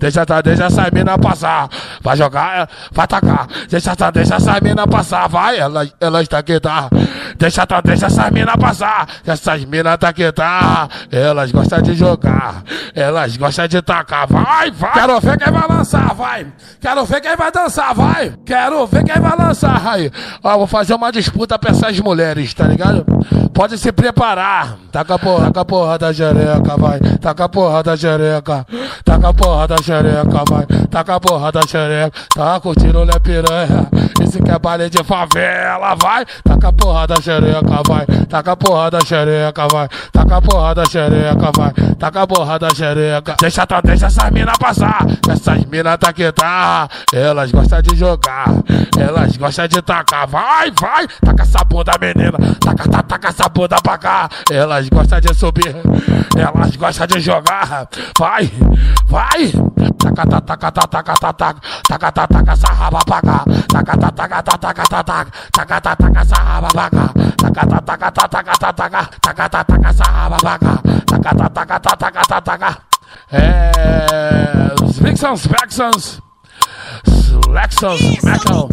deixa, deixa essa mina passar. Vai jogar, vai tacar. Deixa, deixa essa mina passar. Vai, ela, ela está que tá. Deixa, deixa essa mina passar. Essas minas tá que tá. Elas gostam de jogar. Elas gostam de tacar. Vai, vai. Quero ver quem vai lançar, vai. Quero ver quem vai dançar, vai. Quero ver quem vai lançar, aí. Ó, vou fazer uma disputa pra essas mulheres, tá ligado? Pode se preparar. Taca a porra, taca a porra da jereca, vai. Taca a porra da jereca. Taca a porra da xereca, vai. Taca a porra da xereca. Tá curtindo né piranha. Esse que é baile de favela, vai. Taca a porra da xereca, vai. Taca a porra da xereca, vai. Taca a porra da xereca, vai. Taca a porra da xereca. Deixa, deixa essas mina passar. Essas mina tá que tá. Elas gostam de jogar. Elas gostam de tacar. Vai, vai. Taca essa bunda, menina. Taca, taca, taca essa bunda pra cá. Elas gostam de subir. Elas gostam de jogar. Vai, vai. Taca, taca, taca, taca, taca, taca. Taca, taca, taca essa raba pra cá. Taca, taca, taca, taca, taca, taca. Taca, taca, taca essa raba pra cá. Taca, taca, taca, taca, taca, taca. Taca, taca, taca essa raba pra cá. Taca, taca, taca, taca, taca, taca. É. Os Vixens, Vexans. Lexons, Metal.